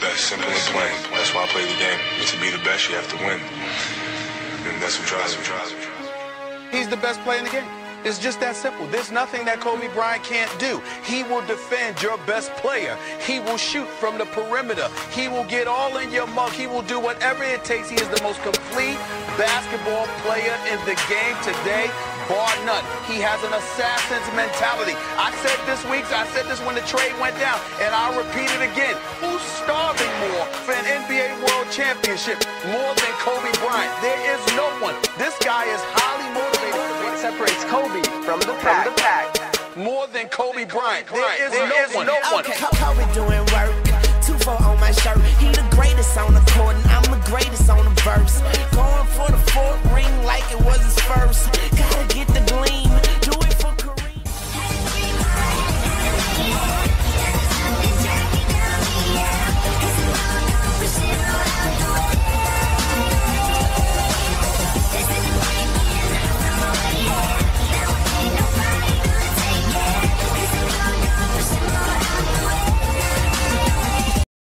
best. Simple and plain. That's why I play the game. To be the best, you have to win. And that's what drives me. He's the best player in the game. It's just that simple. There's nothing that Kobe Bryant can't do. He will defend your best player. He will shoot from the perimeter. He will get all in your mug. He will do whatever it takes. He is the most complete basketball player in the game today, bar none. He has an assassin's mentality. I said this week, I said this when the trade went down, and I'll repeat it again. Who's starving more for an NBA World Championship more than Kobe Bryant? There is no one. This guy Kobe from the pack. From the pack. More than Kobe Bryant. There is there no is one. No one. Okay, Kobe doing work. Two four on my shirt. He the greatest on the court, and I'm the greatest on the verse. Going for the fourth ring like it was his first.